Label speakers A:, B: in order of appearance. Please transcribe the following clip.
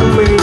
A: my.